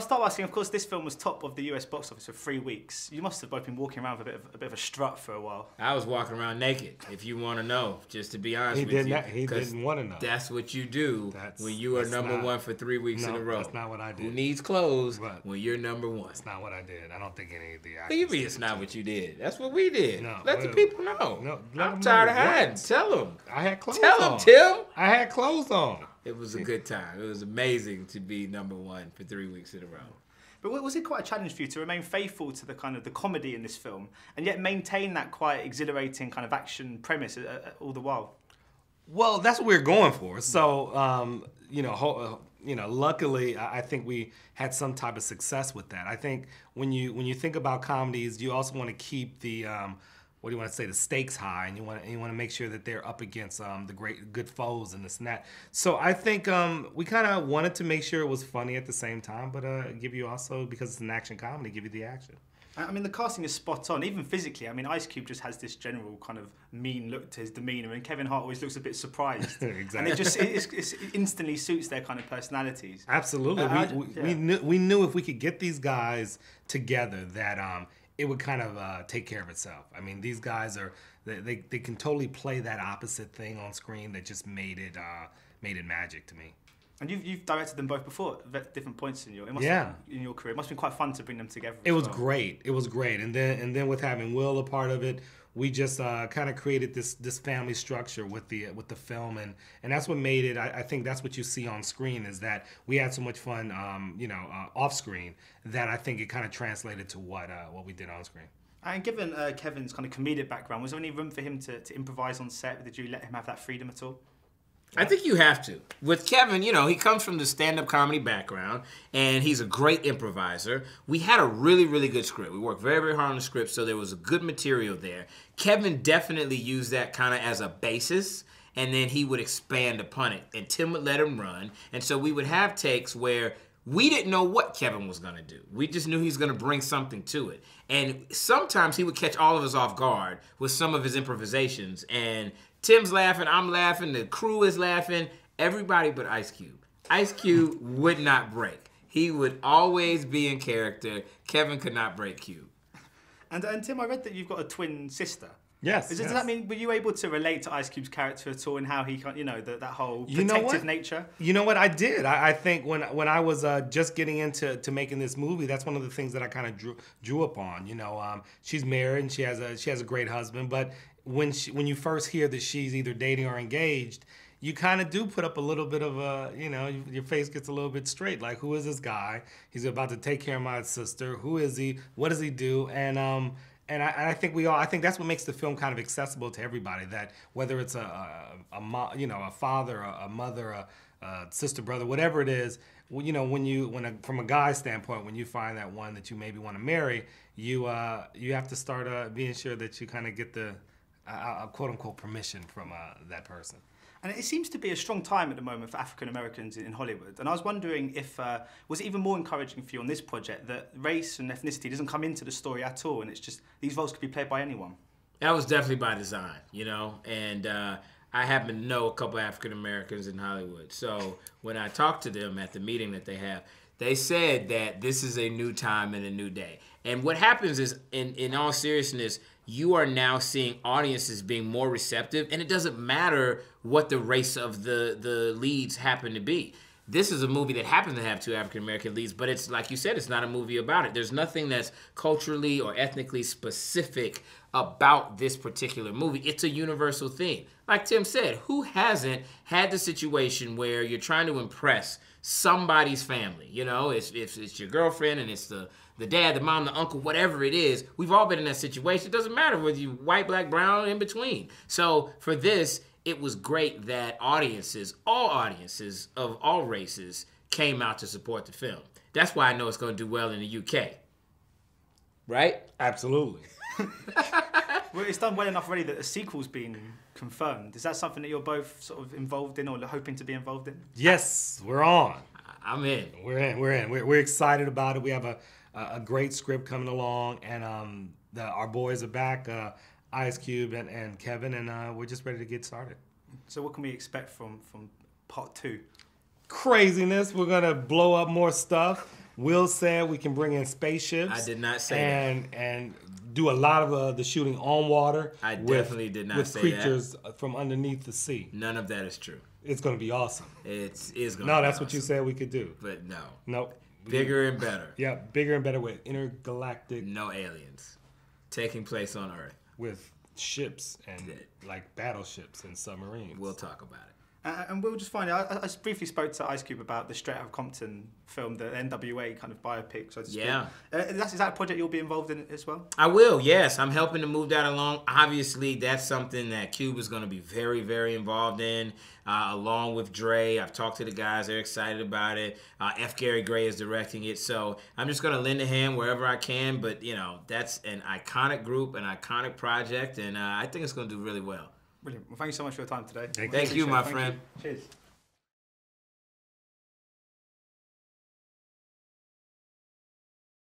I'll start asking. Of course, this film was top of the US box office for three weeks. You must have both been walking around with a bit of a, bit of a strut for a while. I was walking around naked, if you want to know, just to be honest He with did you. not. He 'cause didn't want to know. That's what you do That's- when you are number not- one for three weeks in a row. that's not what I Who did. needs clothes But- when you're number one? That's not what I did. I don't think any of the What actors. do you mean did it's not what you did? That's what we did. No, let the well, people know. no, let I'm them tired know of hiding. what? Tell them. I had clothes Tell on. Tell them, Tim. I had clothes on. It was a good time. It was amazing to be number one for three weeks in a row. But was it quite a challenge for you to remain faithful to the kind of the comedy in this film and yet maintain that quite exhilarating kind of action premise uh, uh, all the while? Well, that's what we are going for. So, um, you know, ho- uh, you know, luckily, I I think we had some type of success with that. I think when you when you think about comedies, you also want to keep the um, what do you want to say the stakes high, and you want to you want to make sure that they're up against um, the great good foes and this and that. So I think um, we kind of wanted to make sure it was funny at the same time, but uh, give you also because it's an action comedy, give you the action. I I mean, the casting is spot on, even physically. I mean, Ice Cube just has this general kind of mean look to his demeanour, and Kevin Hart always looks a bit surprised. And it just it, it instantly suits their kind of personalities. Absolutely. Uh, I- we, we, yeah. we, knew, we knew if we could get these guys together that um, it would kind of uh, take care of itself. I mean, these guys are they, they, they can totally play that opposite thing on screen that just made it uh, made it magic to me. And you've, you've directed them both before at different points in your it must Yeah. in your career. It must have been quite fun to bring them together. It was well. great. It was great. And then and then with having Will a part of it, we just uh, kind of created this this family structure with the with the film and and that's what made it. I, I think that's what you see on screen is that we had so much fun, um, you know, uh, off screen that I think it kind of translated to what uh, what we did on screen. And given uh, Kevin's kind of comedic background, was there any room for him to, to improvise on set? Did you let him have that freedom at all? I think you have to. With Kevin, you know, he comes from the stand up comedy background and he's a great improviser. We had a really, really good script. We worked very, very hard on the script, so there was a good material there. Kevin definitely used that kind of as a basis and then he would expand upon it. And Tim would let him run. And so we would have takes where we didn't know what Kevin was going to do. We just knew he was going to bring something to it. And sometimes he would catch all of us off guard with some of his improvisations. And Tim's laughing, I'm laughing, the crew is laughing, everybody but Ice Cube. Ice Cube would not break. He would always be in character. Kevin could not break Cube. And, and Tim, I read that you've got a twin sister. Yes. Is yes. Does that mean were you able to relate to Ice Cube's character at all and how he, kind- you know, the, that whole You know protective what? nature? You know what I did? I, I think when when I was uh, just getting into to making this movie, that's one of the things that I kind of drew drew upon. You know, um, she's married and she has a she has a great husband, but when she, when you first hear that she's either dating or engaged, you kind of do put up a little bit of a you know your face gets a little bit straight. Like, who is this guy? He's about to take care of my sister. Who is he? What does he do? And um. And I, and I think we all. I think that's what makes the film kind of accessible to everybody. That whether it's a a, a mo, you know a father, a, a mother, a, a sister, brother, whatever it is, you know when you when from a guy's standpoint, when you find that one that you maybe want to marry, you uh, you have to start uh, being sure that you kind of get the uh, uh, quote unquote permission from uh, that person. And it seems to be a strong time at the moment for African Americans in, Hollywood. And I was wondering if uh, was it even more encouraging for you on this project that race and ethnicity doesn't come into the story at all, and it's just these roles could be played by anyone. That was definitely by design, you know. And uh, I happen to know a couple African Americans in Hollywood. So when I talked to them at the meeting that they have, they said that this is a new time and a new day. And what happens is, in, in all seriousness, you are now seeing audiences being more receptive, and it doesn't matter what the race of the, the leads happen to be this is a movie that happens to have two African American leads, but it's like you said, it's not a movie about it. There's nothing that's culturally or ethnically specific about this particular movie. It's a universal theme. Like Tim said, who hasn't had the situation where you're trying to impress somebody's family? You know, it's, it's, it's your girlfriend and it's the, the dad, the mom, the uncle, whatever it is. We've all been in that situation. It doesn't matter whether you white, black, brown, in between. So for this, it was great that audiences, all audiences of all races, came out to support the film. That's why I know it's going to do well in the UK. Right? Absolutely. Well, it's done well enough already that a sequel's been confirmed. Is that something that you're both sort of involved in or hoping to be involved in? Yes, we're on. I'm in. We're in. We're in. We're, we're excited about it. We have a, a, a great script coming along, and um, the, our boys are back, uh, Ice Cube and, and Kevin, and uh, we're just ready to get started. So what can we expect from from part two? Craziness. We're gonna blow up more stuff. Will said we can bring in spaceships. I did not say and, that. And do a lot of uh, the shooting on water. I with, definitely did not with say creatures from underneath the sea. None of that is true. It's going to be awesome. It's is gonna. No, that's awesome. what you said we could do. But no. Nope. Bigger and better. Yeah, bigger and better with intergalactic. No aliens taking place on Earth. With ships and like battleships and submarines. We'll talk about it. Uh, and we'll just find out. I, I, briefly spoke to Ice Cube about the Straight Out of Compton film, the NWA kind of biopic. So yeah, uh, that's, is that a project you'll be involved in as well? I will. Yes, I'm helping to move that along. Obviously, that's something that Cube is going to be very, very involved in, uh, along with Dre. I've talked to the guys; they're excited about it. Uh, F. Gary Gray is directing it, so I'm just going to lend a hand wherever I can. But you know, that's an iconic group, an iconic project, and uh, I think it's going to do really well. Brilliant. Well, thank you so much for your time today. Thank, thank you, my friend. You. Cheers.